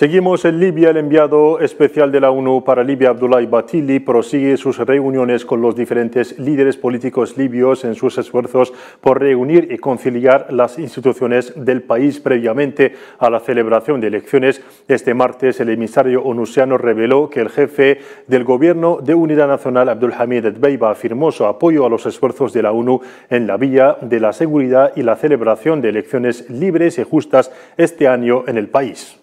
Seguimos en Libia. El enviado especial de la ONU para Libia, Abdullah Batili, prosigue sus reuniones con los diferentes líderes políticos libios en sus esfuerzos por reunir y conciliar las instituciones del país previamente a la celebración de elecciones. Este martes, el emisario onusiano reveló que el jefe del Gobierno de Unidad Nacional, Abdulhamid Dbeiba, afirmó su apoyo a los esfuerzos de la ONU en la vía de la seguridad y la celebración de elecciones libres y justas este año en el país.